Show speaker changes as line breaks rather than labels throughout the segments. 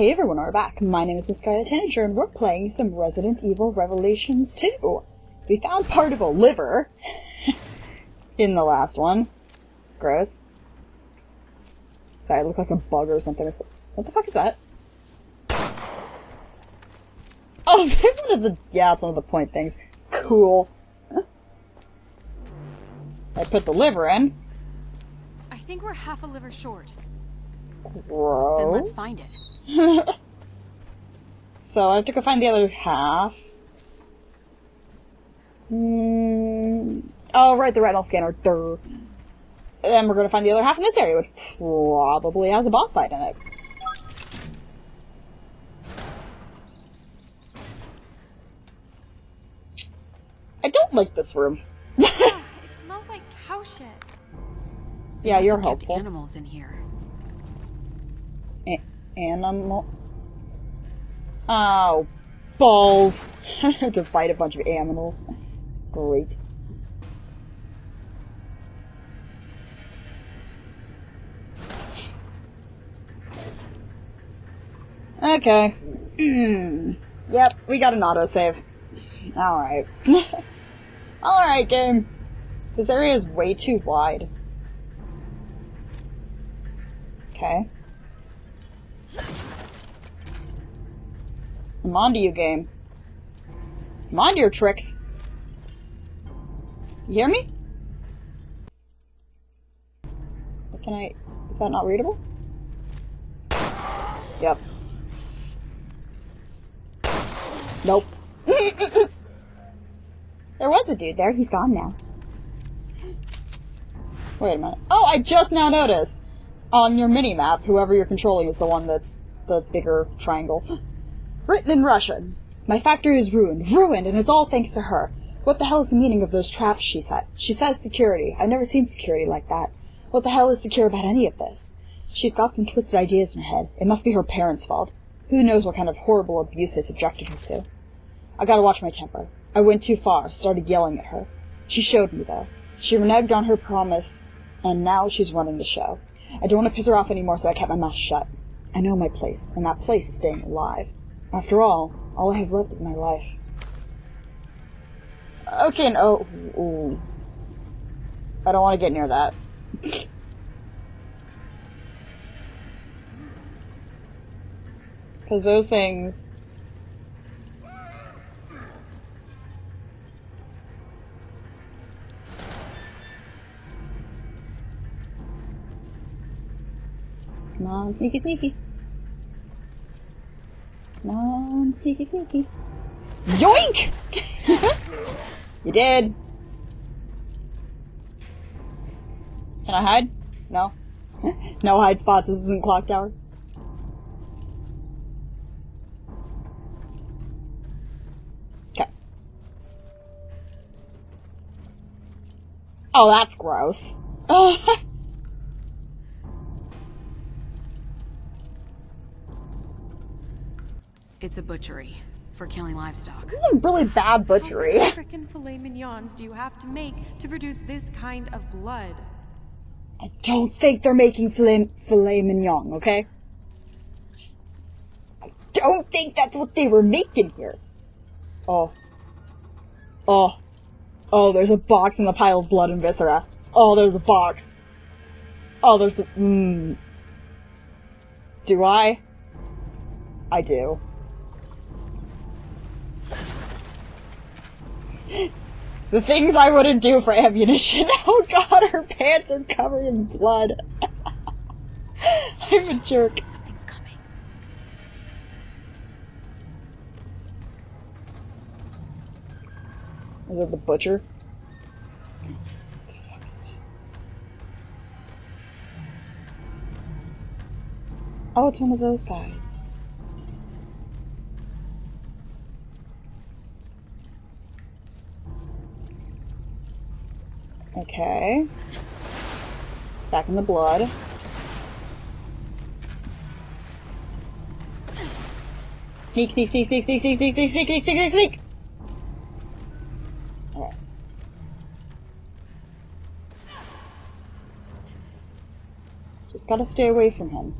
Hey everyone, we're back. My name is Miss Scarlet Tanager, and we're playing some Resident Evil Revelations 2. We found part of a liver in the last one. Gross. Sorry, I look like a bug or something. What the fuck is that? Oh, is that one of the... Yeah, it's one of the point things. Cool. I put the liver in.
I think we're half a liver short.
Gross.
Then let's find it.
So I have to go find the other half. Mm, oh, right, the retinal scanner. Durr. And we're going to find the other half in this area, which probably has a boss fight in it. I don't like this room.
Ah, it smells like cow shit.
Yeah, you're
have
helpful.
Animals in here.
Animal. Oh, balls. to fight a bunch of animals. Great. Okay. yep, we got an autosave. Alright. Alright, game. This area is way too wide. Okay. I'm on to you, game. I'm your tricks. You hear me? Can I... Is that not readable? Yep. Nope. there was a dude there. He's gone now. Wait a minute. Oh, I just now noticed! On your mini-map, whoever you're controlling is the one that's the bigger triangle. Written in Russian. My factory is ruined. Ruined, and it's all thanks to her. What the hell is the meaning of those traps she set? She says security. I've never seen security like that. What the hell is secure about any of this? She's got some twisted ideas in her head. It must be her parents' fault. Who knows what kind of horrible abuse they subjected her to. I gotta watch my temper. I went too far, started yelling at her. She showed me, though. She reneged on her promise, and now she's running the show. I don't want to piss her off anymore, so I kept my mouth shut. I know my place, and that place is staying alive. After all, all I have left is my life. Okay, no. Ooh. I don't want to get near that. Because those things. Come on, sneaky, sneaky. Come on, sneaky, sneaky. Yoink! you did. Can I hide? No. no hide spots. This isn't Clock Tower. Okay. Oh, that's gross.
It's a butchery for killing livestock.
This is a really bad butchery.
How many frickin' filet mignons do you have to make to produce this kind of blood?
I don't think they're making filet, filet mignon, okay? I don't think that's what they were making here. Oh. Oh. Oh, there's a box in the pile of blood and viscera. Oh, there's a box. Oh, there's a. Mmm. Do I? I do. The things I wouldn't do for ammunition. Oh god, her pants are covered in blood. I'm a jerk.
Something's coming.
Is that the butcher? The fuck is that? Oh, it's one of those guys. Okay. Back in the blood. Sneak, sneak, sneak, sneak, sneak, sneak, sneak, sneak, sneak, sneak, sneak, sneak. Alright. Just gotta stay away from him.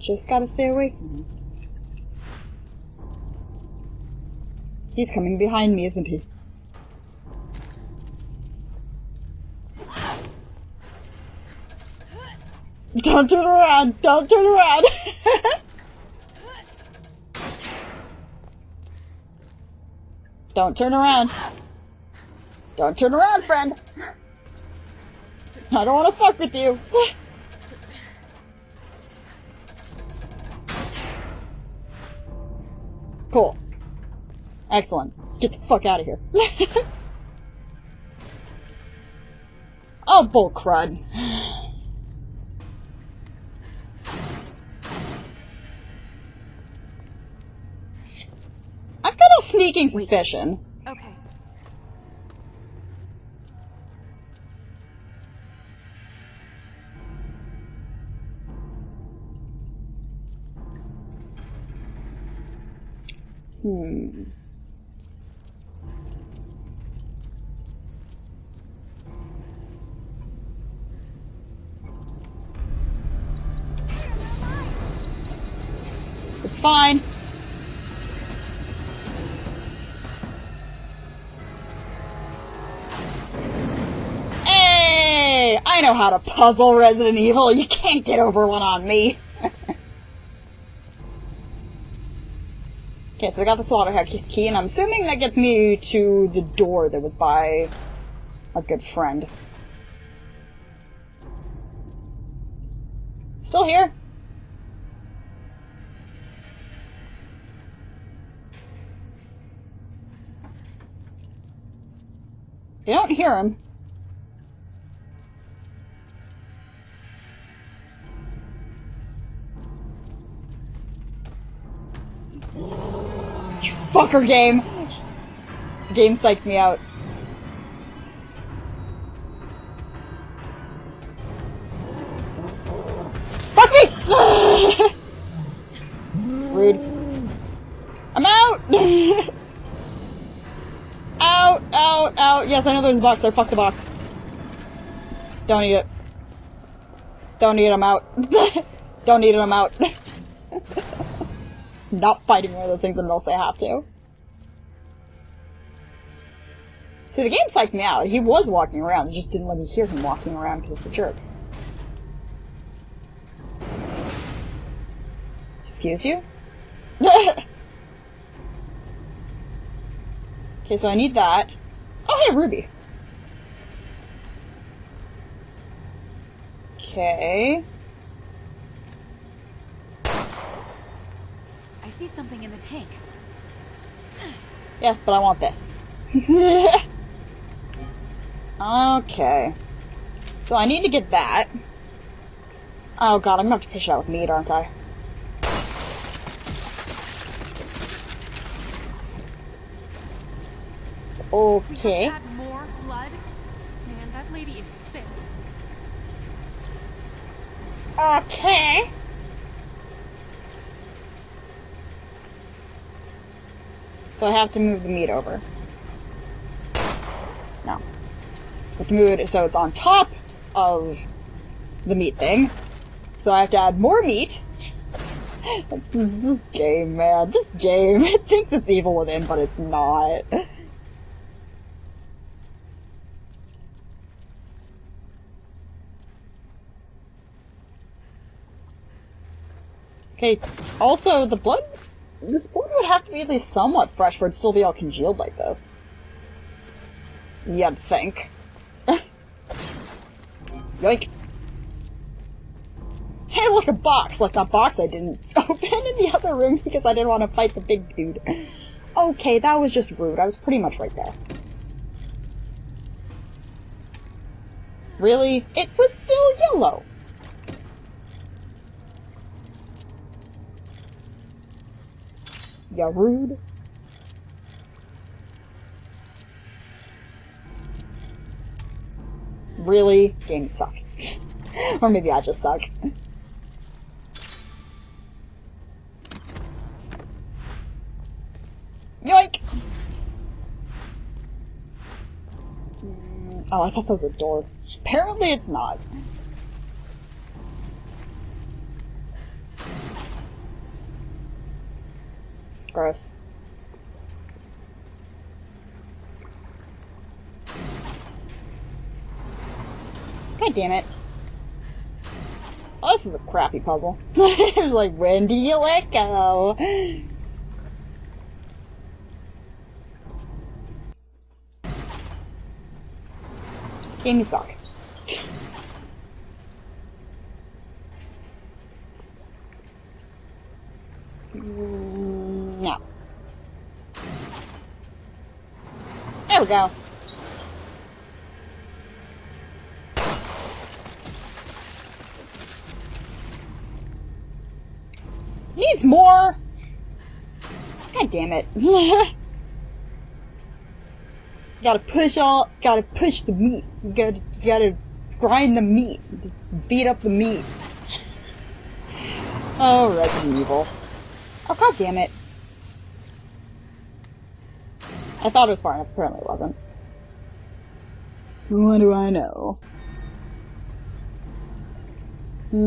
Just gotta stay away from him. He's coming behind me, isn't he? Don't turn around! Don't turn around! Don't turn around. Don't turn around, friend. I don't want to fuck with you. Cool. Excellent. Let's get the fuck out of here. oh, bull crud. I've got a sneaking suspicion.
Okay.
Hmm. It's fine. Hey! I know how to puzzle Resident Evil. You can't get over one on me. Okay, so I got the slaughterhouse key, and I'm assuming that gets me to the door that was by a good friend. Still here? Hear him. You fucker game! Game psyched me out. Yes, I know there's a box there. Fuck the box. Don't eat it. Don't eat it, I'm out. Don't eat it, I'm out. Not fighting one of those things unless I have to. See, the game psyched me out. He was walking around, it just didn't let me hear him walking around because the jerk. Excuse you? okay, so I need that. Oh, hey, Ruby. Okay.
I see something in the tank.
Yes, but I want this. okay. So I need to get that. Oh god, I'm gonna have to push it out with meat, aren't I? Okay.
More blood? Man, that lady is sick.
Okay. So I have to move the meat over. No. I have to move it so it's on top of the meat thing. So I have to add more meat. This, this, this game, man. This game. It thinks it's evil within, but it's not. Okay, also, the blood... This blood would have to be at least somewhat fresh for it still be all congealed like this. You'd think. Yoink. Hey, look, a box! Like that box I didn't open in the other room because I didn't want to fight the big dude. Okay, that was just rude. I was pretty much right there. Really? It was still yellow. Yeah, rude. Really? Games suck. or maybe I just suck. Yoink! Mm, Oh, I thought that was a door. Apparently it's not. Gross. God damn it. Oh, this is a crappy puzzle. like, when do you let go? Game, you suck. Mm, No. Go. Needs more. God damn it. gotta push all, gotta push the meat. Gotta, gotta grind the meat. Just beat up the meat. Oh, Resident Evil. Oh, god damn it. I thought it was far enough, apparently it wasn't. What do I know? Mm,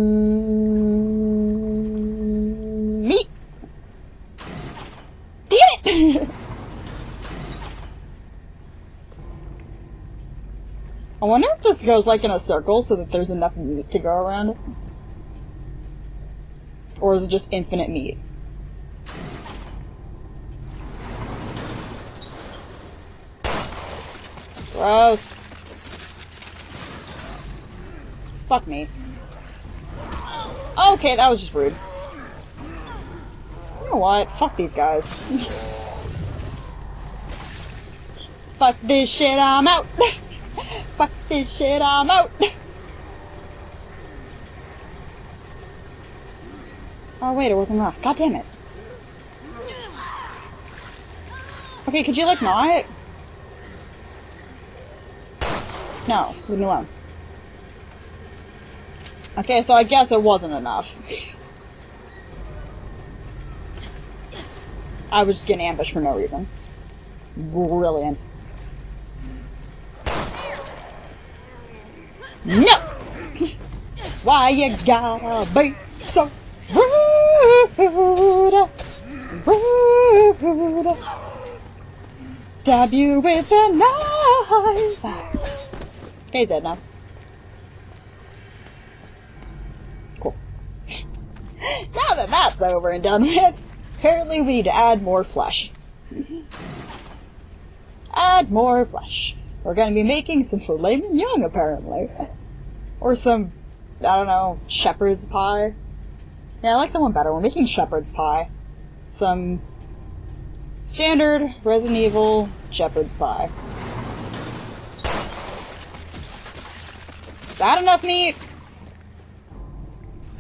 meat! Damn it! I wonder if this goes like in a circle so that there's enough meat to go around. Or is it just infinite meat? Gross. Fuck me. Okay, that was just rude. You know what? Fuck these guys. Fuck this shit, I'm out! Fuck this shit, I'm out! Oh wait, it wasn't enough. God damn it. Okay, could you like not? No, leave me alone. Okay, so I guess it wasn't enough. I was just getting ambushed for no reason. Brilliant. No! Why you gotta be so rude? Rude. Stab you with a knife. Okay, he's dead now. Cool. now that that's over and done with, apparently we need to add more flesh. add more flesh. We're gonna be making some filet mignon, apparently. Or some, I don't know, shepherd's pie. Yeah, I like that one better. We're making shepherd's pie. Some standard Resident Evil shepherd's pie. Is that enough meat?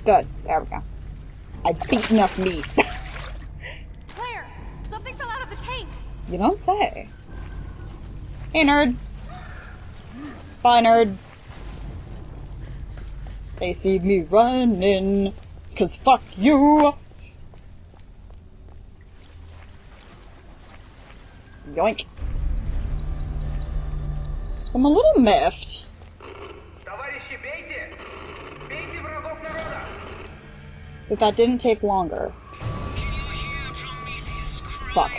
Good. There we go. I beat enough meat.
Claire, something fell out of the tank.
you don't say. Hey, nerd. Bye, nerd. They see me running, cause fuck you. Yoink. I'm a little miffed. That that didn't take longer. Fuck.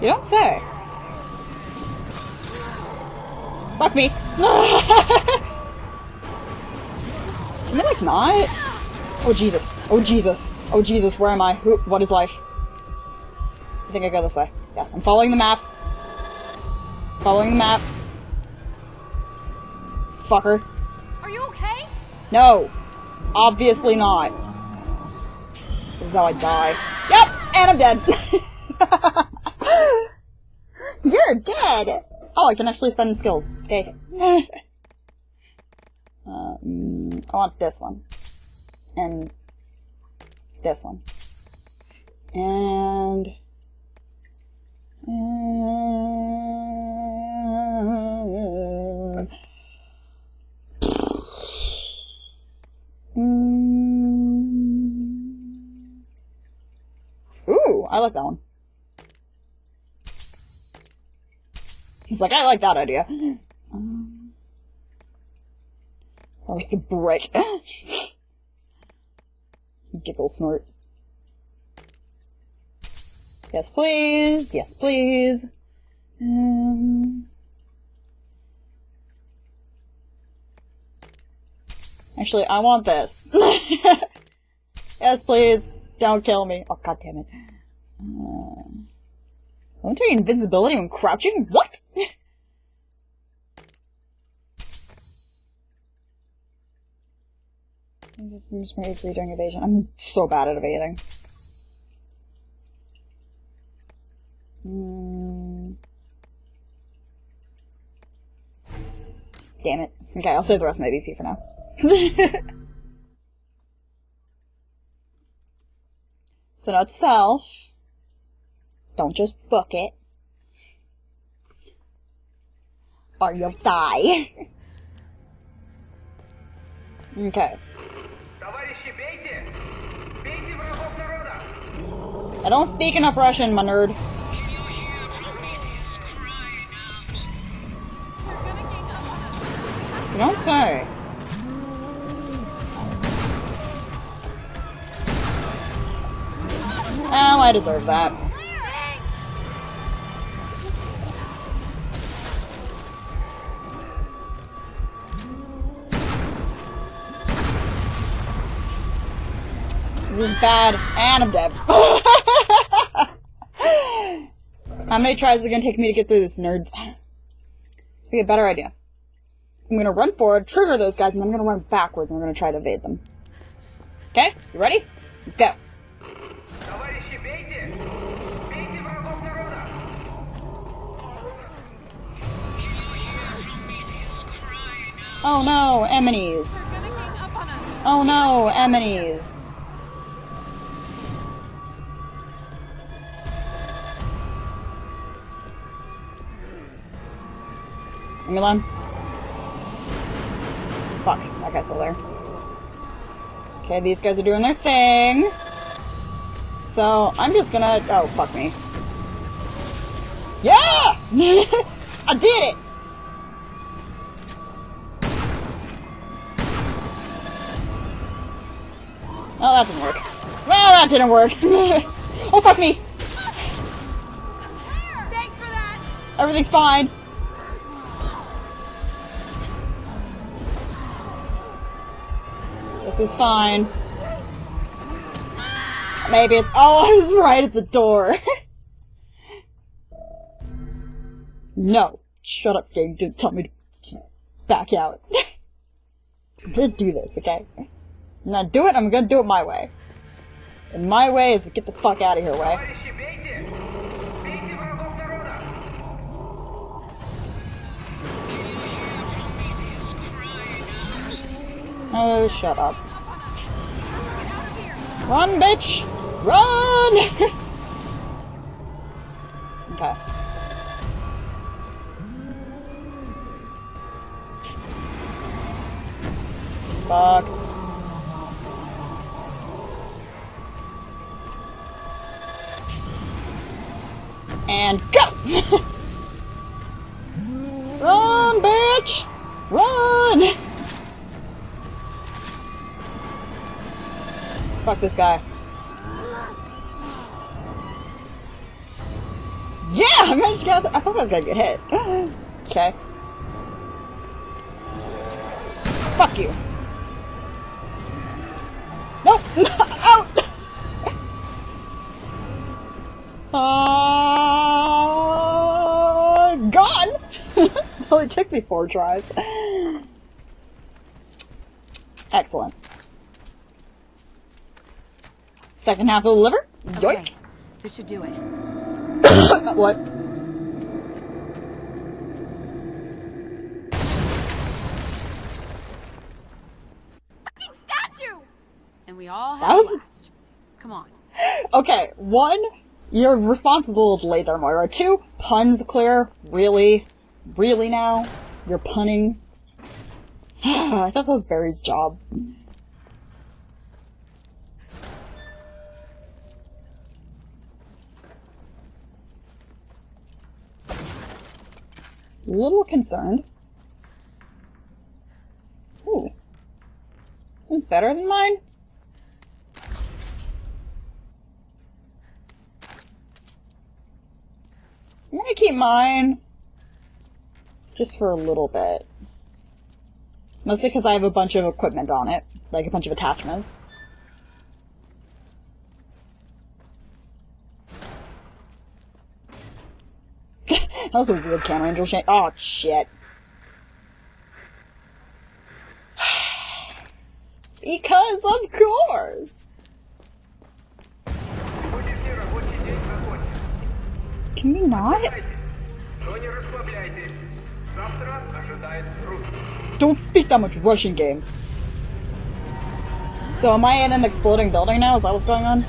You don't say. Fuck me. Am I like not? Oh Jesus. Oh Jesus. Oh Jesus, where am I? Who what is life? I think I go this way. Yes, I'm following the map. Following the map. Fucker. No. Obviously not. This is how I die. Yep, and I'm dead. You're dead. Oh, I can actually spend skills. Okay. um, I want this one. And this one. And... and- I like that one. He's like, I like that idea. Um, or with the brick. Giggle snort. Yes, please. Yes, please. Um, actually, I want this. yes, please. Don't kill me. Oh, god damn it. Uh, Momentary invincibility when crouching? What? I'm just, I'm just easily doing evasion. I'm so bad at evading. Hmm. Damn it. Okay, I'll save the rest of my BP for now. so note to self. Don't just book it. Or you'll die. okay. I don't speak enough Russian, my nerd. You don't say. Oh, I deserve that. is bad, and I'm dead. How many tries is it gonna take me to get through this, nerds? Okay, better idea. I'm gonna run forward, trigger those guys, and I'm gonna run backwards, and I'm gonna try to evade them. Okay, you ready? Let's go.
Oh no, Emily's.
Oh no,
Emily's. Gang on us.
No, Eminees. Milan? Fuck, that guy's still there. Okay, these guys are doing their thing. So, I'm just gonna. Oh, fuck me. Yeah! I did it! Oh, that didn't work. Well, that didn't work. oh, fuck me!
Thanks for that.
Everything's fine. is fine. Maybe it's- Oh, I was right at the door! no. Shut up, game. Don't tell me to back out. I'm gonna do this, okay? Now do it, I'm gonna do it my way. And my way is to get the fuck out of here way. Oh, shut up. Run, bitch! Run! okay. Fuck. And go! Run, bitch! Run! Fuck this guy. Yeah, gonna just get. I thought I was gonna get hit. Okay. Fuck you. Nope. Out. Uh, gone. Only took me four tries. Excellent. Second half of the liver. Yoink.
Okay, this should do it.
what?
Statue.
And we all
That
have
was-
a blast. Come on.
Okay, one, your response is a little delayed there, Moira. Two, puns clear. Really? Really now? You're punning? I thought that was Barry's job. little concerned. Ooh. Better than mine? I'm gonna keep mine. Just for a little bit. Mostly because I have a bunch of equipment on it. Like a bunch of attachments. That was a weird camera angle shit. Oh, shit. because, of course! Can we not? Don't speak that much Russian game. So am I in an exploding building now? Is that what's going on?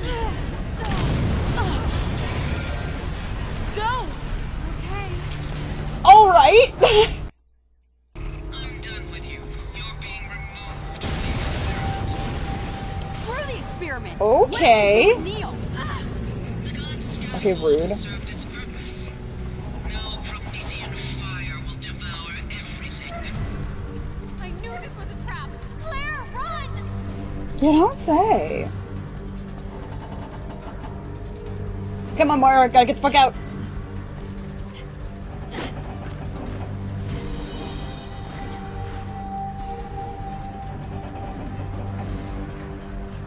Was a trap. Claire, run!
You don't say. Come on, Moira, gotta get the fuck out.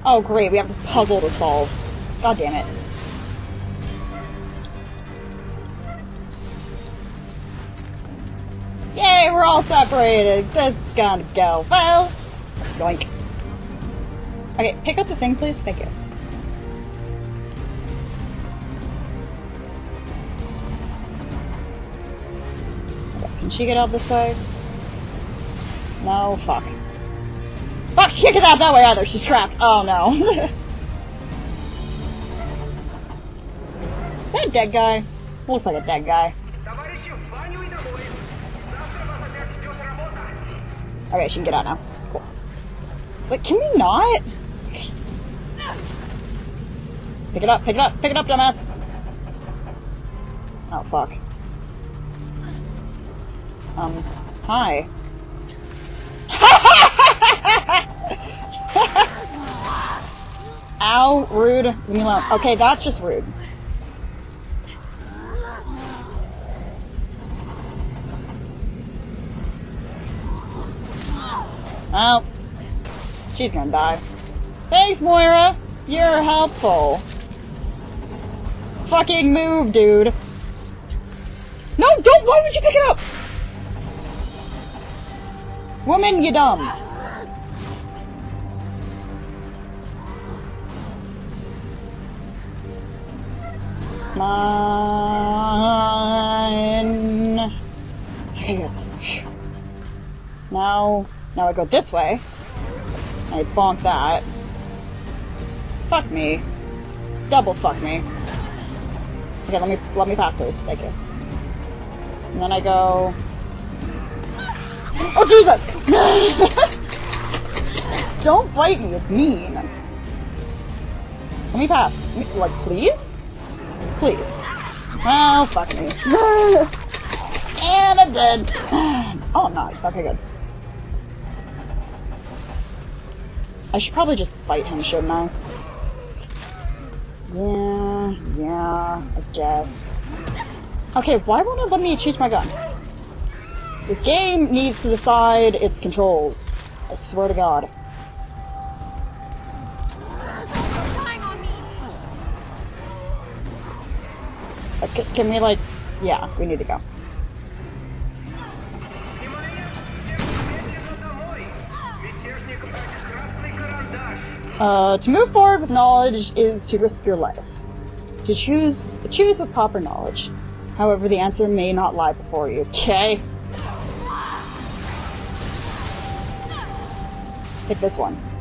Oh great, we have the puzzle to solve. God damn it. Yay, we're all separated. This is gonna go well. Yoink. Okay, pick up the thing, please. Thank you. Can she get out this way? No, fuck. kick it out that way oh, either. She's trapped. Oh no. that dead guy. Looks like a dead guy. Okay, she can get out now. Cool. But can we not? Pick it up, pick it up, pick it up, dumbass! Oh, fuck. Um, hi. Ow, rude. Leave me alone. Okay, that's just rude. Well, she's gonna die. Thanks, Moira! You're helpful. Fucking move, dude. No, don't! Why would you pick it up? Woman, you dumb. Okay, Now, now I go this way. I bonk that. Fuck me. Double fuck me. Okay, let me let me pass, please. Thank you. And then I go. Oh Jesus! Don't bite me. It's mean. Let me pass. Like, please? Please. Oh, fuck me. and I'm dead. Oh, I'm not. Okay, good. I should probably just fight him, shouldn't I? Yeah, yeah, I guess. Okay, why won't it let me choose my gun? This game needs to decide its controls. I swear to God. Can we like? Yeah, we need to go. Uh, to move forward with knowledge is to risk your life. To choose choose with proper knowledge. However, the answer may not lie before you. Okay. Pick this one.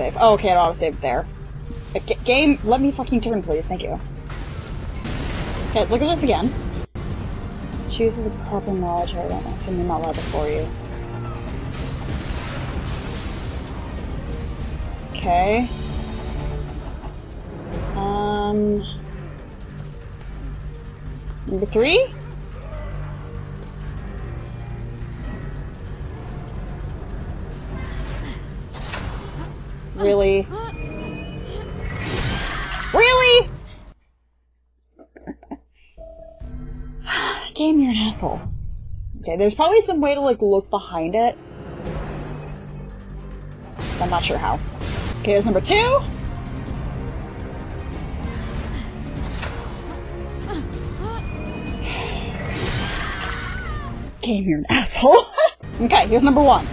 Autosave? Oh, okay, it autosaved there. G- game, let me fucking turn, please. Thank you. Okay, let's look at this again. Choose the proper knowledge I don't assume I'm not allowed before you. Okay. Um. Number three? Really? Really? Game, you're an asshole. Okay, there's probably some way to like look behind it. I'm not sure how. Okay, here's number two. Game, you're an asshole. okay, here's number one.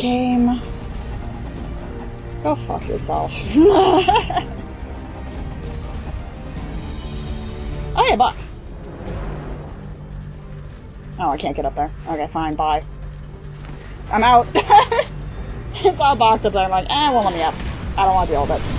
Game. Go fuck yourself. oh, yeah, box. Oh, I can't get up there. Okay, fine, bye. I'm out. I saw a box up there, I'm like, eh, won't let me up. I don't want to deal with it.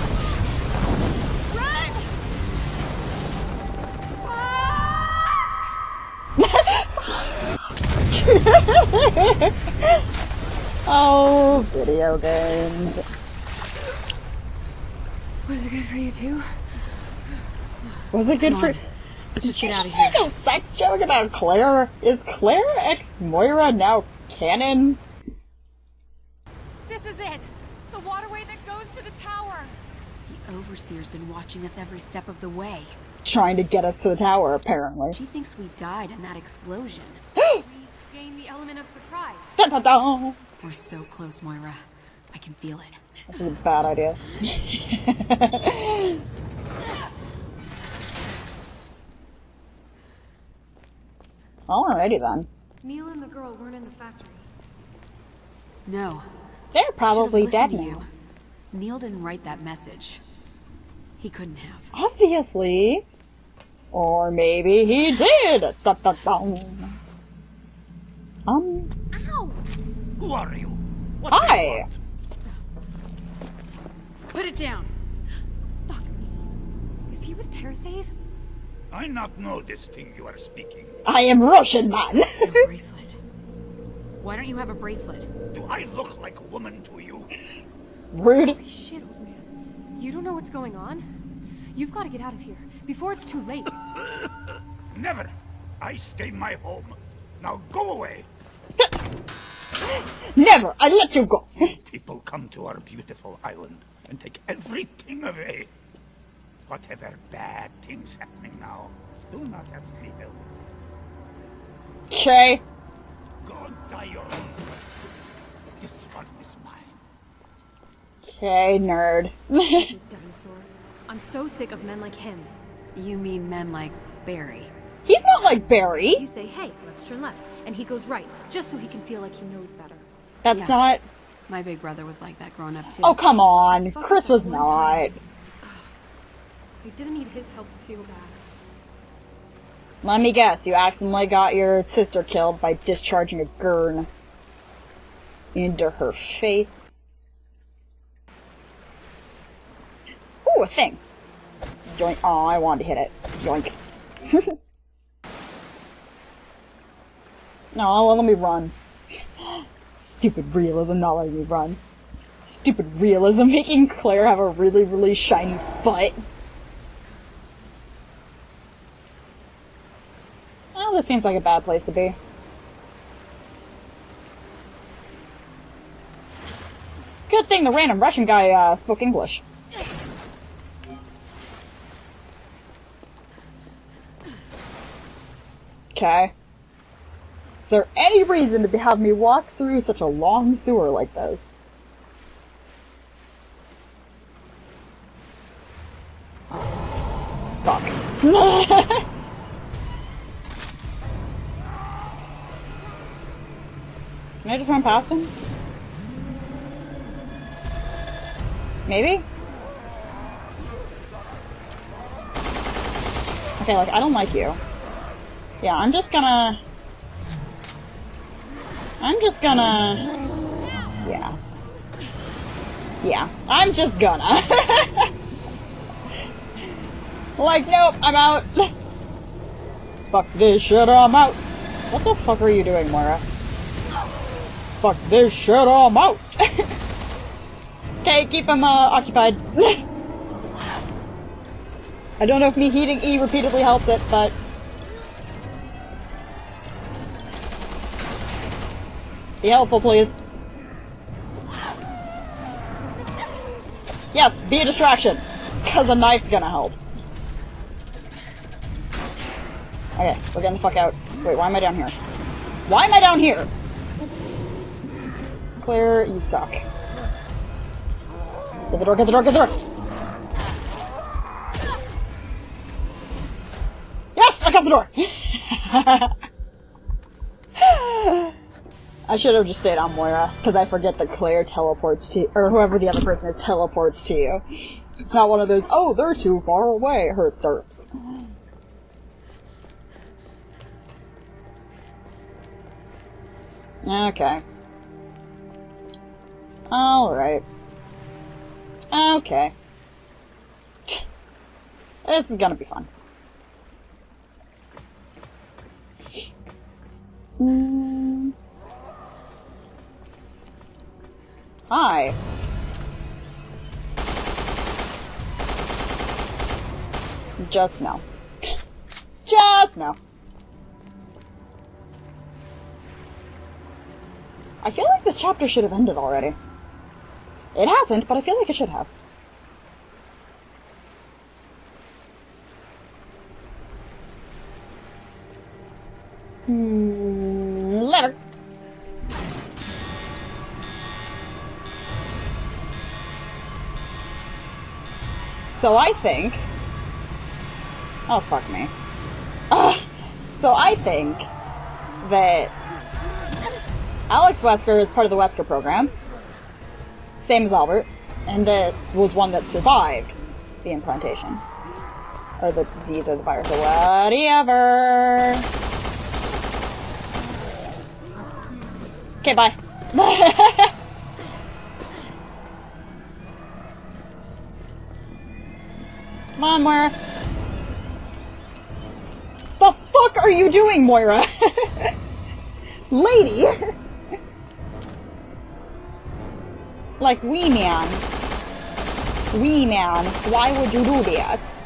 Video games.
Was it good for you too?
Was it good
Come
for?
on. Let's just get out of
Just
here.
make a sex joke about Claire? Is Claire ex Moira now canon?
This is it! The waterway that goes to the tower!
The Overseer's been watching us every step of the way.
Trying to get us to the tower, apparently.
She thinks we died in that explosion.
We gain the element of surprise.
Dun, dun, dun.
We're so close, Moira. I can feel it.
This is a bad idea. Alrighty then.
Neil and the girl weren't in the factory.
No.
They're probably dead now.
you. Neil didn't write that message. He couldn't have.
Obviously. Or maybe he did. Dun, dun, dun. Um,
Ow!
Who are you? What do you
hi.
want?
Put it down!
Fuck me. Is he with TerraSave?
I not know this thing you are speaking.
I am Russian man.
Your bracelet. Why don't you have a bracelet?
Do I look like a woman to you?
Rude.
Holy shit, old man. You don't know what's going on? You've got to get out of here before it's too late.
Never. I stay my home. Now go away.
Never. I let you go.
People come to our beautiful island and take everything away. Whatever bad things happening now, do not ask me help.
Okay.
Go die your own. This one is mine.
Okay, nerd.
Dinosaur. I'm so sick of men like him.
You mean men like Barry.
He's not like Barry.
You say, hey, let's turn left. And he goes right, just so he can feel like he knows better.
That's
Yeah.
not.
My big brother was like that growing up too.
Oh, come on.
Fuck
Chris was not.
time. I didn't need his help to feel bad.
Let me guess. You accidentally got your sister killed by discharging a gurn into her face. Ooh, a thing. Yoink. Oh, I wanted to hit it. Yoink. no, let me run. Stupid realism not letting me run. Stupid realism making Claire have a really, really shiny butt. Well, this seems like a bad place to be. Good thing the random Russian guy uh, spoke English. Okay. Is there any reason to have me walk through such a long sewer like this? Fuck. Can I just run past him? Maybe? Okay, like, I don't like you. Yeah, I'm just gonna... I'm just gonna... Yeah. Yeah, I'm just gonna. like, nope, I'm out. Fuck this shit, I'm out. What the fuck are you doing, Moira? Fuck this shit, I'm out. okay, keep him uh, occupied. I don't know if me heating E repeatedly helps it, but... Be helpful, please. Yes, be a distraction. Because a knife's gonna help. Okay, we're getting the fuck out. Wait, why am I down here? Why am I down here? Claire, you suck. Get the door, get the door, get the door! Yes! I got the door! I should have just stayed on Moira, because I forget that Claire teleports to or whoever the other person is teleports to you. It's not one of those, oh, they're too far away, hurt derps. Okay. Alright. Okay. This is gonna be fun. Mm. Hi. Just no. Just no. I feel like this chapter should have ended already. It hasn't, but I feel like it should have. Hmm, So I think. Oh, fuck me. Ah, so I think that Alex Wesker is part of the Wesker program, same as Albert, and that was one that survived the implantation. Or the disease or the virus or whatever. Okay, bye. on, Moira. The fuck are you doing, Moira? Lady! like, we man. We man, why would you do this?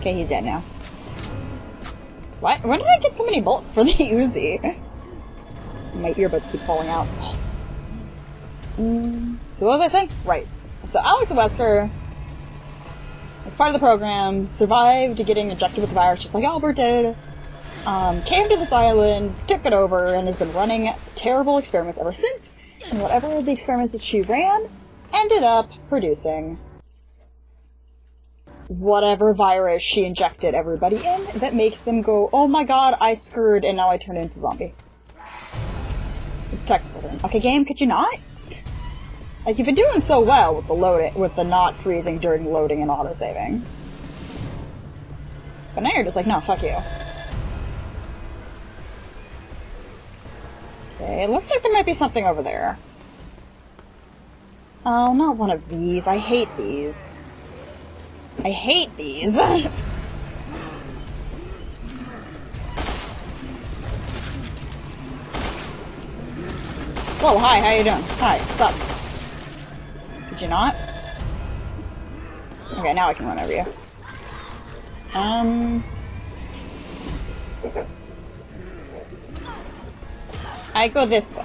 Okay, he's dead now. What? When did I get so many bullets for the Uzi? My earbuds keep falling out. Mm, so what was I saying? Right. So Alex Wesker, as part of the program, survived getting injected with the virus just like Albert did, um, came to this island, took it over, and has been running terrible experiments ever since, and whatever the experiments that she ran ended up producing whatever virus she injected everybody in that makes them go, oh my god, I screwed, and now I turn into a zombie. It's technical. Okay, game, could you not? Like, you've been doing so well with the loading, with the not freezing during loading and autosaving. But now you're just like, no, fuck you. Okay, it looks like there might be something over there. Oh, not one of these. I hate these. I hate these. Whoa, hi, how you doing? Hi, what's up? Did you not? Okay, now I can run over you. Um... I go this way.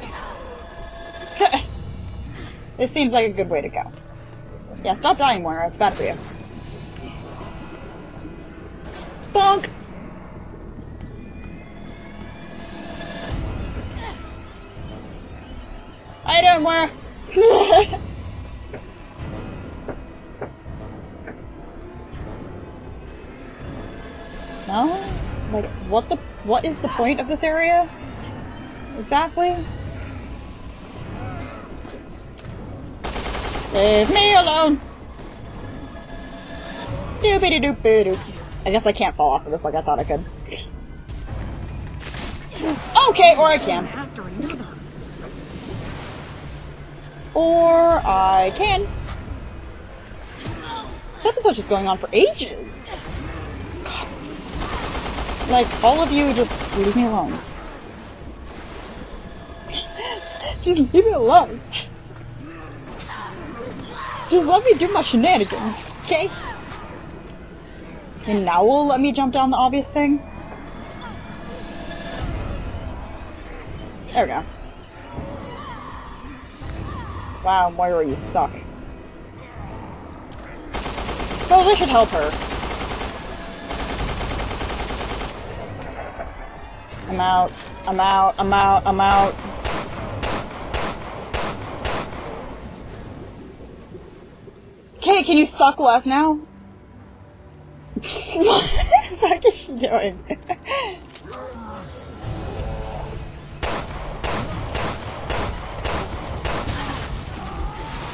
this seems like a good way to go. Yeah, stop dying, Moira. It's bad for you. Bonk! I don't, doing, No? Like, what the- what is the point of this area? Exactly? Leave me alone! Doopity doop doop. I guess I can't fall off of this like I thought I could. Okay, or I can. Or I can. This episode's just going on for ages. Like, all of you just leave me alone. just leave me alone. Just let me do my shenanigans, okay? And now will let me jump down the obvious thing? There we go. Wow, Moira, you suck. I should help her. I'm out. I'm out. I'm out. I'm out. Okay, can you suck less now? what the fuck is she doing?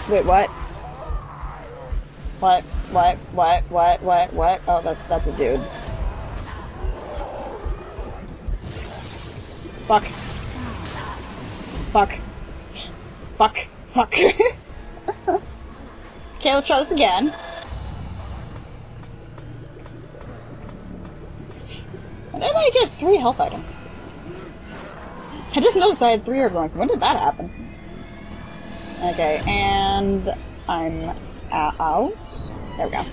Wait, what? What? What? What? What? What? What? Oh, that's that's a dude. Fuck. Fuck. Fuck. Fuck. okay, let's try this again. And then I get three health items. I just noticed I had three herbs. Like, when did that happen? Okay, and I'm out. There we go.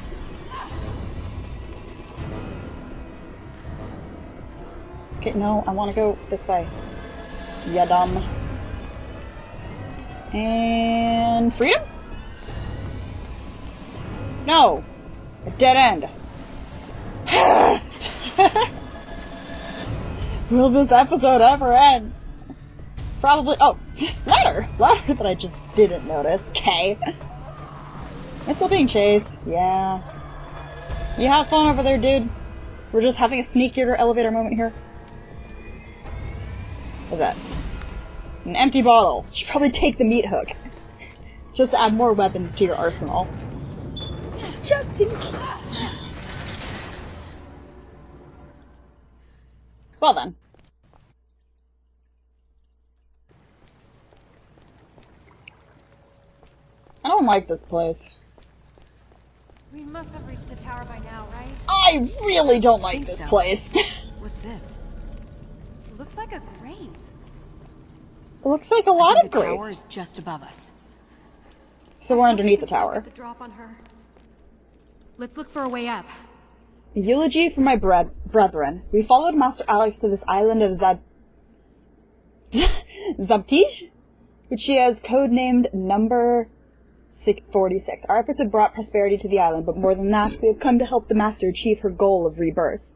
Okay, no, I want to go this way. Ya dumb. And freedom? No! A dead end. Will this episode ever end? Probably. Oh, ladder! Ladder that I just didn't notice. Okay. I'm still being chased? Yeah. You have fun over there, dude. We're just having a sneakier elevator moment here. What's that? An empty bottle. You should probably take the meat hook. Just to add more weapons to your arsenal. Just in case. Well then. I don't like this place.
We must have reached the tower by now, right?
I really don't like this
so.
place.
What's this?
Looks like a grave.
It looks like a lot of
the tower
graves.
is just above us.
So we're underneath the tower.
The drop on her. Let's look for a way up.
Eulogy for my bre- brethren. We followed Master Alex to this island of Zab... Zabtish? Which she has codenamed Number Six- 46. Our efforts have brought prosperity to the island, but more than that, we have come to help the Master achieve her goal of rebirth.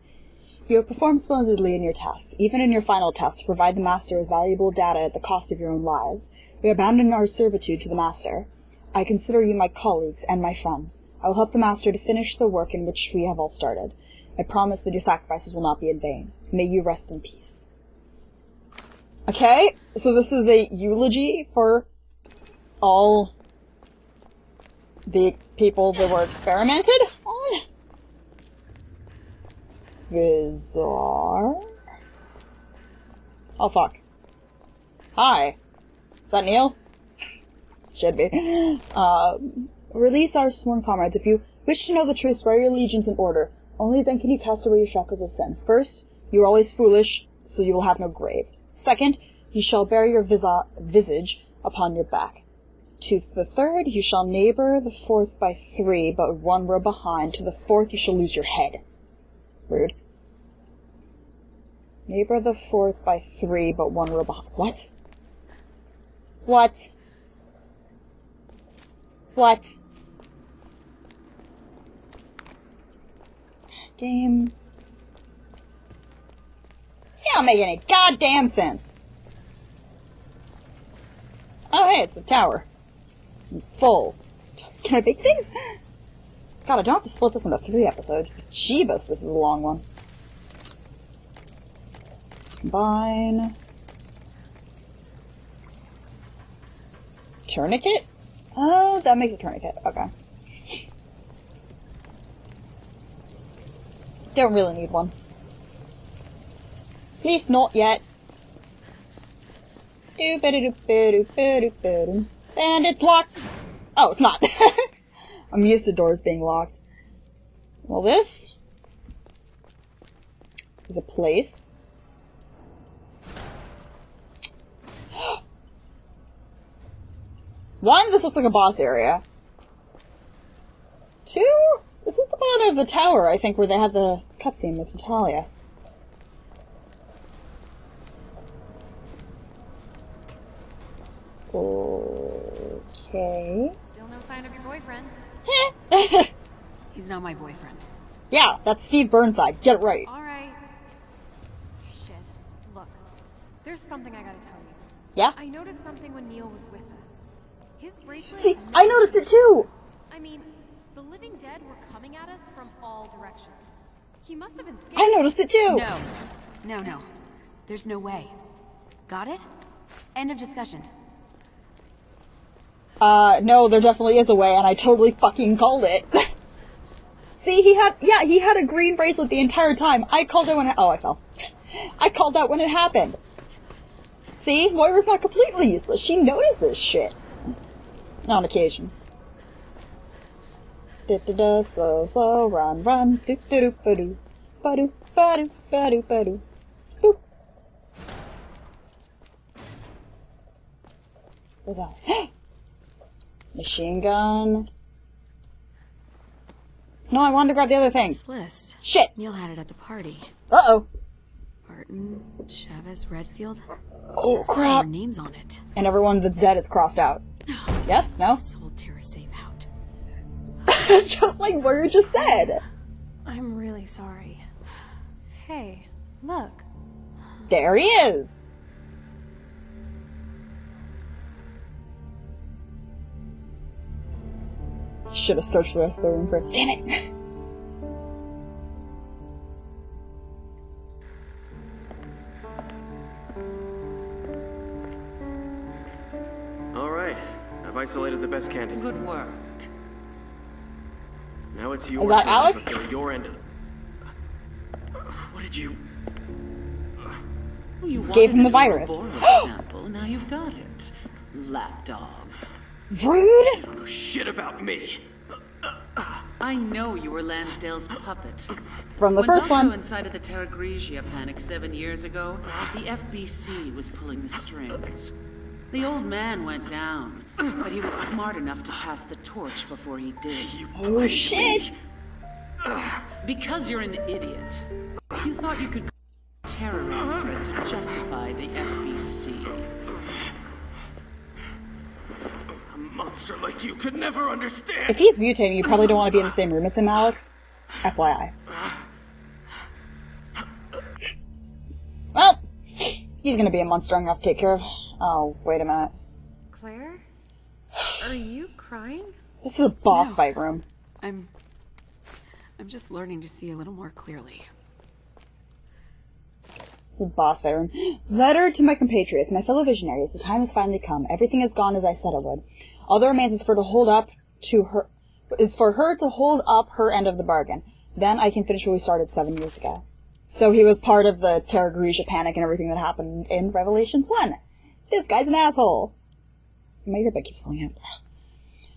You have performed splendidly in your tests, even in your final test, to provide the Master with valuable data at the cost of your own lives. We abandon our servitude to the Master. I consider you my colleagues and my friends. I will help the Master to finish the work in which we have all started. I promise that your sacrifices will not be in vain. May you rest in peace. Okay, so this is a eulogy for all the people that were experimented on. Bizarre. Oh fuck. Hi. Is that Neil? Should be. Um, release our sworn comrades. If you wish to know the truth, swear your allegiance in order. Only then can you cast away your shackles of sin. First, you are always foolish, so you will have no grave. Second, you shall bear your visa- visage upon your back. To the third, you shall neighbor the fourth by three, but one row behind. To the fourth, you shall lose your head. Rude. Neighbor the fourth by three, but one row behind. What? What? What? Game. Yeah, don't make any goddamn sense. Oh, hey, it's the tower. Full. Can I make things? God, I don't have to split this into three episodes. Jeebus, this is a long one. Combine. Tourniquet? Oh, that makes a tourniquet. Okay. Don't really need one. At least not yet. And it's locked. Oh, it's not. I'm used to doors being locked. Well, this is a place. One, this looks like a boss area. Two, this is the bottom of the tower, I think, where they had the cutscene with Natalia. Okay.
Still no sign of your boyfriend. Eh.
He's not my boyfriend.
yeah, that's Steve Burnside. Get it right.
All right. Shit. Look, there's something I gotta tell you.
Yeah?
I noticed something when Neil was with us. His bracelet.
See, I noticed it too!
I mean, the living dead were coming at us from all directions. He must have been scared.
I noticed it too!
No. No, no. There's no way. Got it? End of discussion.
Uh, no, there definitely is a way, and I totally fucking called it. See, he had, yeah, he had a green bracelet the entire time. I called it when it, oh, I fell. I called that when it happened. See, Moira's not completely useless. She notices shit. On occasion. Da-da-da, slow, slow, run, run, do-do-do, ba-do, ba-do, ba-do, ba-do, ba-do. What's that? Machine gun. No, I wanted to grab the other thing.
This list.
Shit!
Neil had it at the party.
Uh-oh.
Barton, Chavez, Redfield.
Oh, crap.
names on it.
And everyone that's dead is crossed out. Yes? No?
Sold TerraSave out.
just like Moira just said.
I'm really sorry. Hey, look.
There he is. Should have searched the rest of the room first. Damn it!
Isolated the best candidate.
Good work.
Now it's your
Is that
turn
Alex?
to fulfill your end of... What did you...
You
Gave him
wanted
the virus.
laboratory sample, oh! now you've got it. Lapdog.
Rude?
You don't know shit about me.
I know you were Lansdale's puppet.
From the
when
first
Doctor
one.
incited the Terra Grigia panic seven years ago, the FBC was pulling the strings. The old man went down, but he was smart enough to pass the torch before he did.
Oh shit!
Because you're an idiot, you thought you could terrorist threat to justify the FBC.
A monster like you could never understand.
If he's mutating, you probably don't want to be in the same room as him, Alex. FYI. Well, he's gonna be a monster I'm gonna have to take care of. Oh, wait a minute.
Claire? Are you crying?
This is a boss
No.
fight room.
I'm. I'm just learning to see a little more clearly.
This is a boss fight room. Letter to my compatriots, my fellow visionaries, the time has finally come. Everything has gone as I said it would. All that remains is for to hold up to her is for her to hold up her end of the bargain. Then I can finish what we started seven years ago. So he was part of the Terra Grigia panic and everything that happened in Revelations 1. This guy's an asshole. My earbud keeps falling out.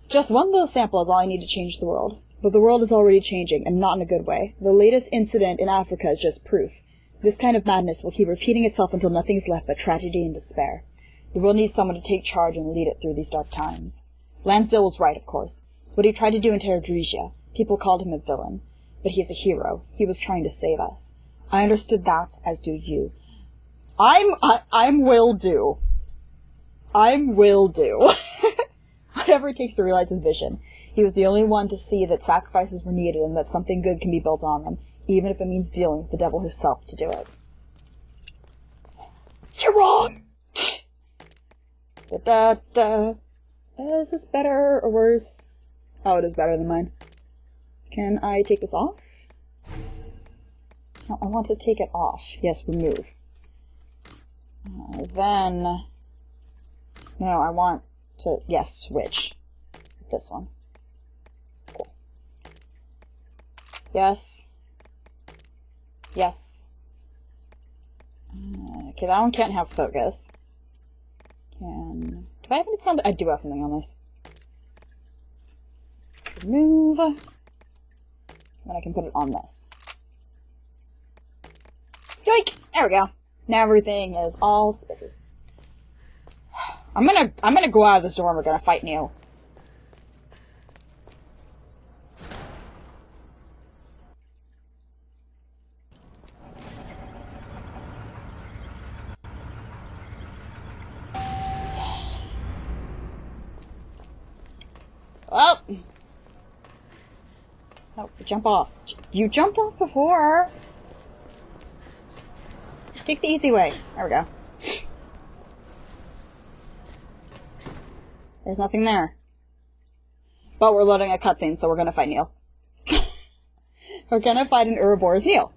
Just one little sample is all I need to change the world. But the world is already changing, and not in a good way. The latest incident in Africa is just proof. This kind of madness will keep repeating itself until nothing's left but tragedy and despair. The world needs someone to take charge and lead it through these dark times. Lansdale was right, of course. What he tried to do in Terra people called him a villain. But he's a hero. He was trying to save us. I understood that, as do you. I'm, I, I'm will do. I'm will do. Whatever it takes to realize his vision. He was the only one to see that sacrifices were needed and that something good can be built on them, even if it means dealing with the devil himself to do it. You're wrong! da da da. Is this better or worse? Oh, it is better than mine. Can I take this off? No, I want to take it off. Yes, remove. Uh, then... No, I want to... Yes, switch. This one. Cool. Yes. Yes. Uh, okay, that one can't have focus. Can... Do I have anything I do have something on this. Remove. Then I can put it on this. Yoink! There we go. Now everything is all spiffy. I'm gonna I'm gonna go out of this door and we're gonna fight Neil. Oh! Oh, jump off. You jumped off before! Take the easy way. There we go. There's nothing there. But we're loading a cutscene, so we're gonna fight Neil. we're gonna fight an Ouroboros Neil.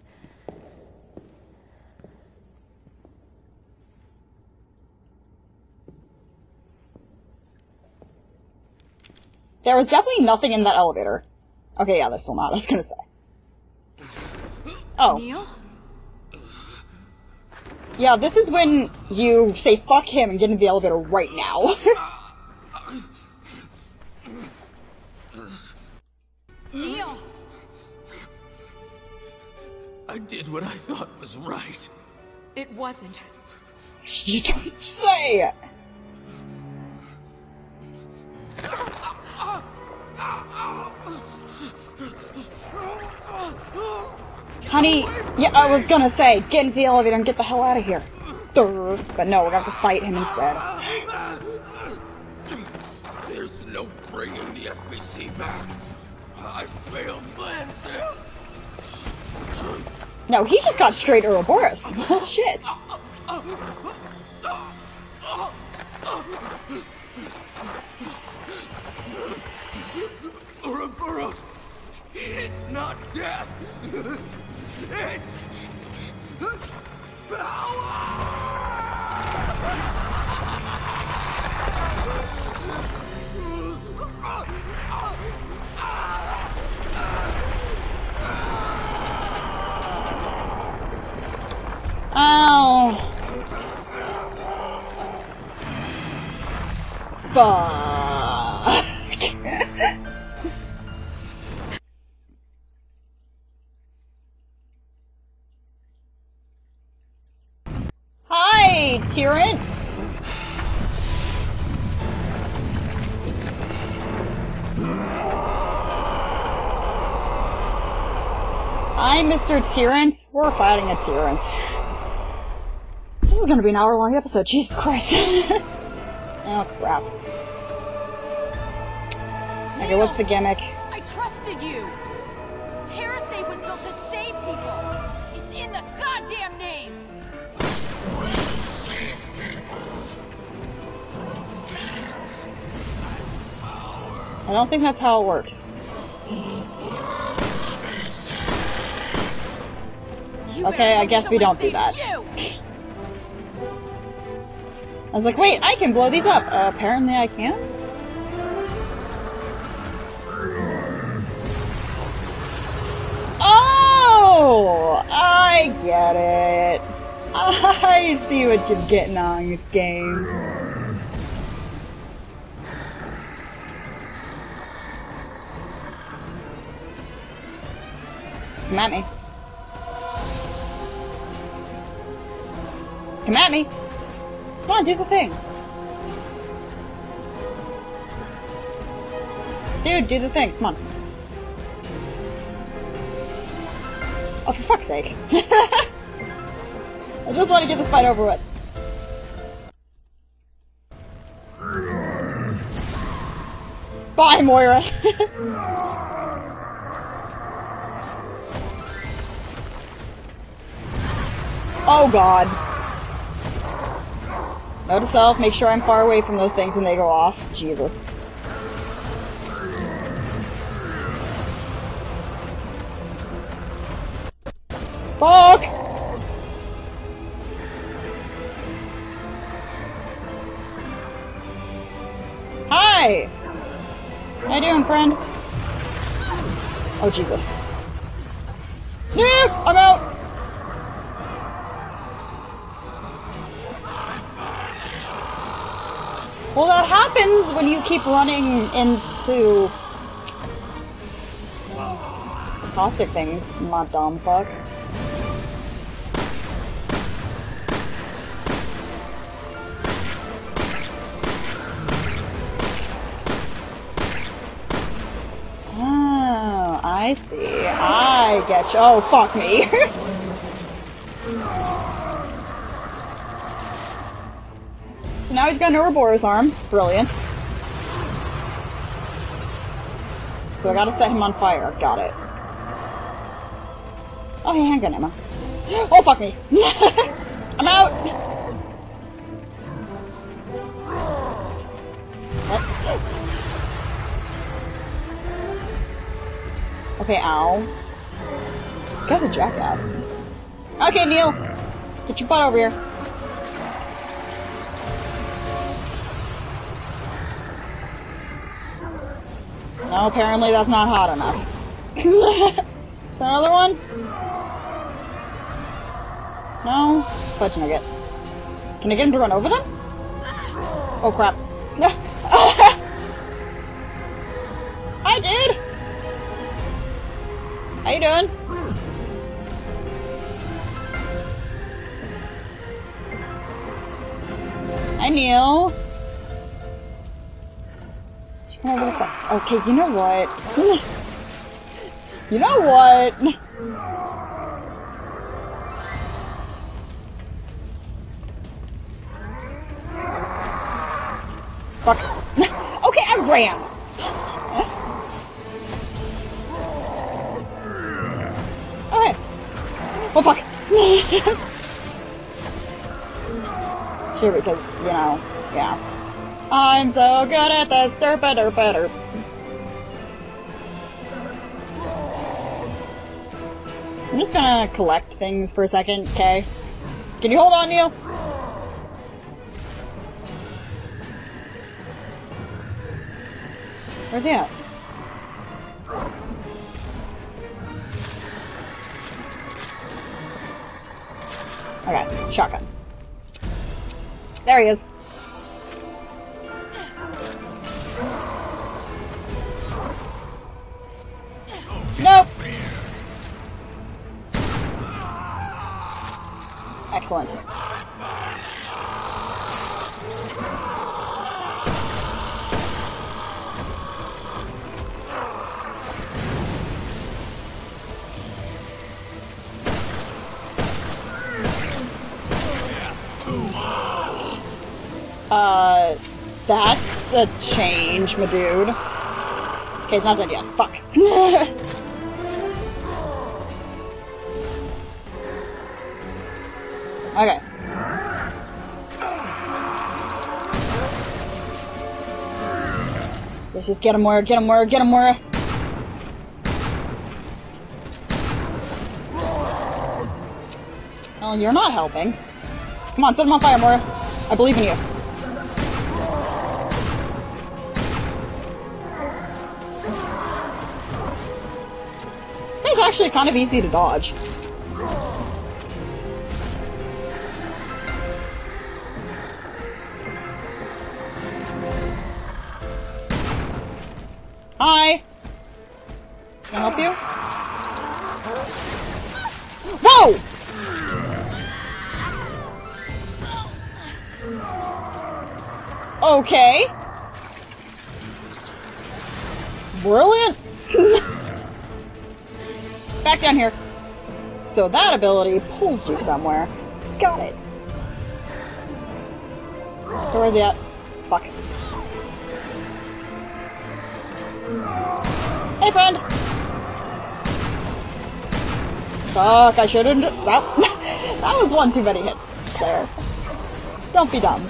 There was definitely nothing in that elevator. Okay, yeah, there's still not. I was gonna say. Oh.
Neil?
Yeah, this is when you say fuck him and get in the elevator right now.
Neil!
I did what I thought was right.
It wasn't.
you don't say! it! Honey, yeah, I was gonna say, get in the elevator and get the hell out of here. But no, we're gonna have to fight him instead.
There's no bringing the FBC back.
No, he just got straight Ouroboros. Bullshit. Fuck. Hi, Tyrant. I'm Mr. Tyrant. We're fighting a Tyrant. This is gonna be an hour long episode, Jesus Christ. oh, crap. Okay, what's the gimmick?
I trusted you! TerraSave was built to save people! It's in the goddamn name!
I don't think that's how it works. Okay, I guess we don't do that. Was like, wait, I can blow these up. Uh, apparently I can't. Oh! I get it. I see what you're getting on this game. Come at me. Come at me. On, do the thing. Dude, do the thing. Come on. Oh, for fuck's sake. I just want to get this fight over with. Bye, Moira. oh, God. Note to self, make sure I'm far away from those things when they go off. Jesus. Fuck! Hi! How you doing, friend? Oh, Jesus. Yeah, I'm out! Happens when you keep running into caustic things, my dumb fuck. Oh, I see. I get you. Oh, fuck me. so now he's got an Ouroboros arm. Brilliant. So I gotta set him on fire. Got it. Oh, hey, handgun ammo. Oh, fuck me. I'm out. Okay, ow. This guy's a jackass. Okay, Neil. Get your butt over here. Apparently that's not hot enough. Is there another one? No? Fudge nugget. Can I get him to run over them? Oh crap. Hi, dude! How you doing? Hi, Neil. Okay, you know what? you know what? Fuck. okay, I ran. Okay. Oh fuck. sure, because, you know, yeah. I'm so good at this. Derpa derpa derp. Just gonna collect things for a second, okay? Can you hold on, Neil? Where's he at? Okay, shotgun. There he is. Uh, that's a change, my dude. Okay, it's not done yet. Fuck. okay. Let's just get him more, get him more, get him more. Well, you're not helping. Come on, set him on fire, Mora. I believe in you. Actually kind of easy to dodge. So that ability pulls you somewhere. Got it. Where's he at? Fuck. Hey, friend. Fuck, I shouldn't. That, that was one too many hits there. Don't be dumb.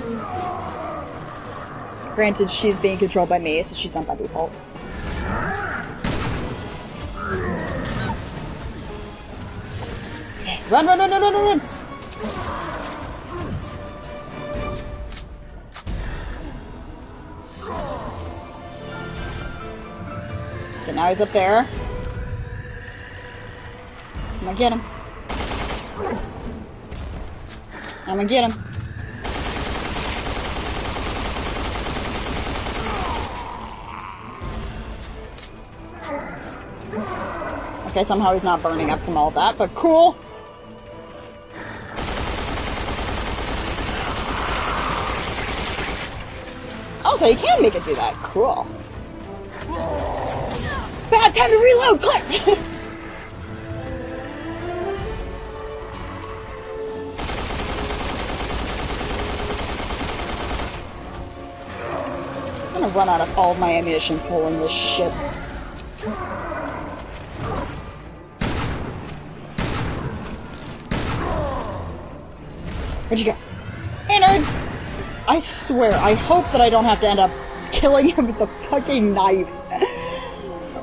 Granted, she's being controlled by me, so she's not by default. Run, run, run, run, run, run! Okay, now he's up there. I'm gonna get him. I'm gonna get him. Okay, somehow he's not burning up from all that, but cool! Also, you can make it do that. Cool. Bad time to reload! Click! I'm gonna run out of all my ammunition pulling this shit. Where'd you go? I swear, I hope that I don't have to end up killing him with a fucking knife.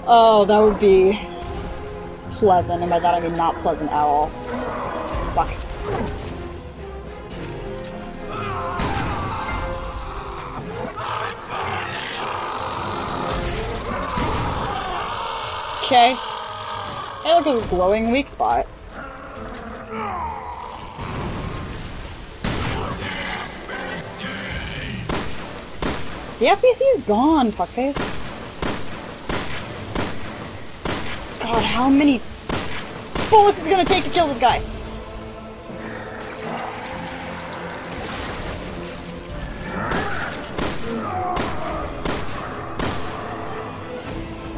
Oh, that would be pleasant, and by that I mean not pleasant at all. Fuck. Okay. Hey, look the glowing weak spot. The FBC is gone, fuckface. God, how many bullets is it gonna take to kill this guy?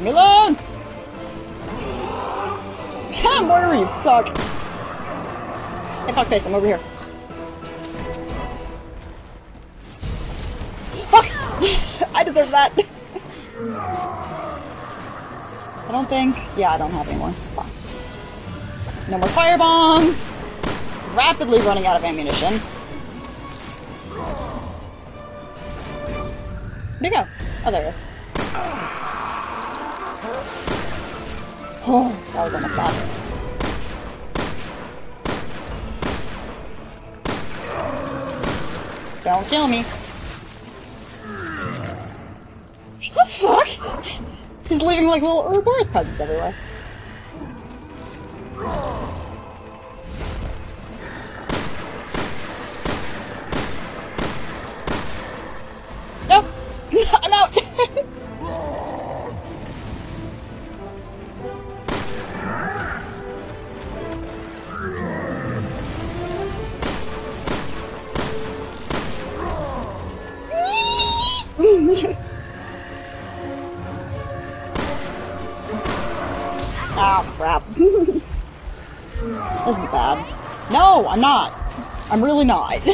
Me alone! Damn, Moira, you suck! Hey, fuckface, I'm over here. Don't think... Yeah, I don't have any more. No more fire bombs! Rapidly running out of ammunition. Where'd he go? Oh, there he is. Oh, that was almost bad. Don't kill me. He's leaving like little Ouroboros presents everywhere. Really not.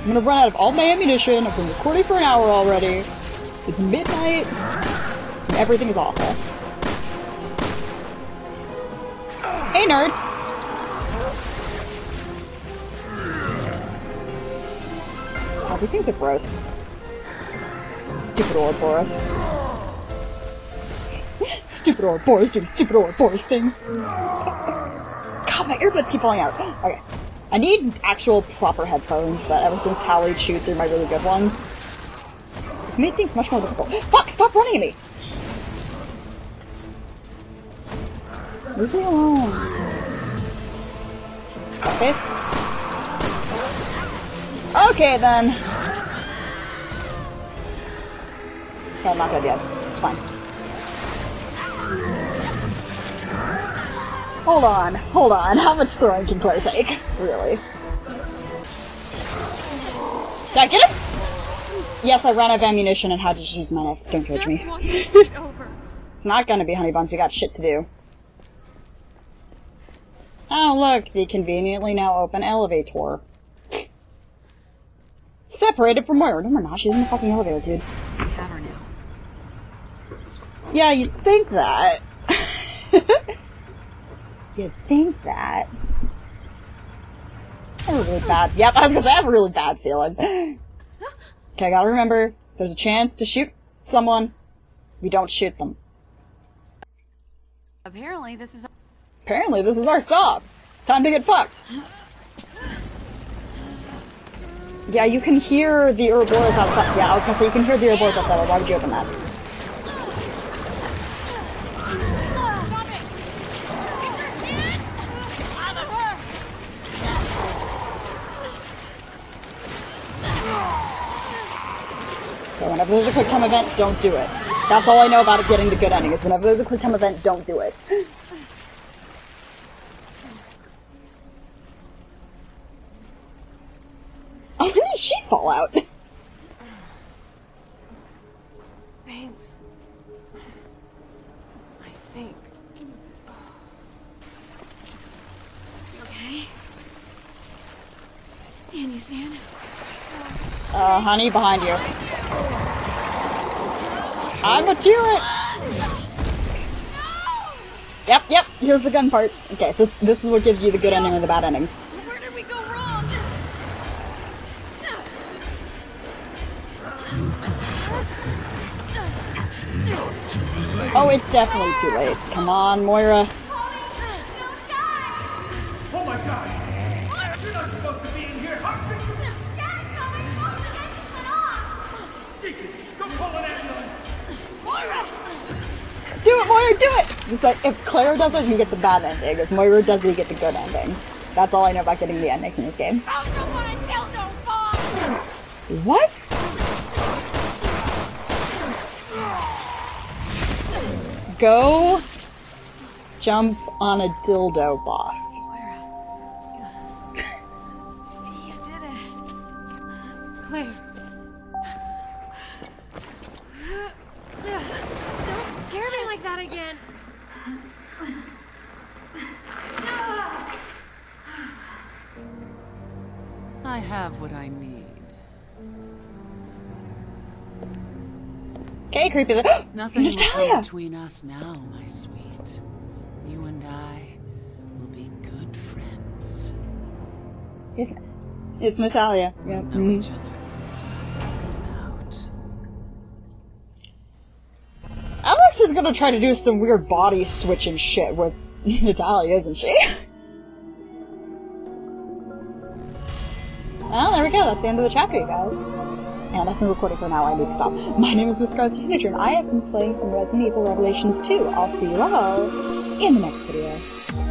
I'm gonna run out of all my ammunition. I've been recording for an hour already. It's midnight. And everything is awful. Hey, nerd! Oh, these things are gross. Stupid Ouroboros. stupid Ouroboros doing stupid Ouroboros things. Earbuds keep falling out. Okay. I need actual proper headphones, but ever since Tally chewed through my really good ones, it's made things much more difficult. Fuck! Stop running at me! Leave me alone. Face? Okay then. Okay, I'm not dead yet. It's fine. Hold on, hold on. How much throwing can Claire take? Really? Did I get him? Yes, I ran out of ammunition and had to use my knife. Don't judge me.
want to get over.
It's not gonna be honey buns. We got shit to do. Oh, look, the conveniently now open elevator. Separated from Moira. No, we're not. She's in the fucking elevator, dude.
We have her now.
Yeah, you'd think that. you'd think that. I have a really bad. Yep, I was gonna say I have a really bad feeling. Okay, I gotta remember, there's a chance to shoot someone. We don't shoot them.
Apparently, this is.
Apparently, this is our stop. Time to get fucked. Yeah, you can hear the Ouroboros outside. Yeah, I was gonna say you can hear the Ouroboros outside. Why would you open that? Whenever there's a quick time event, don't do it. That's all I know about getting the good ending, is whenever there's a quick time event, don't do it. Oh, when did she fall out?
Thanks. I think. Okay. Can you stand?
Uh, honey, behind you. I'm a turret! Yep, yep, here's the gun part. Okay, this this is what gives you the good ending or the bad ending.
Where did we go wrong?
Oh, it's definitely too late. Come on, Moira. Do it, do it! It's like, if Claire does it, you get the bad ending. If Moira does it, you get the good ending. That's all I know about getting the endings in this game.
Found someone and killed no bomb!
What? Go jump on a dildo boss. Okay, creepy.
Nothing will
Natalia!
between us now, my sweet. You and I will be good friends.
It's, it's Natalia. Yep.
Know
mhm.
each other inside and out.
Alex is gonna try to do some weird body switching shit with Natalia, isn't she? Well, there we go. That's the end of the chapter, you guys. And I've been recording for now. I need to stop. My name is Miss Scarlet Tanager, and I have been playing some Resident Evil Revelations 2. I'll see you all in the next video.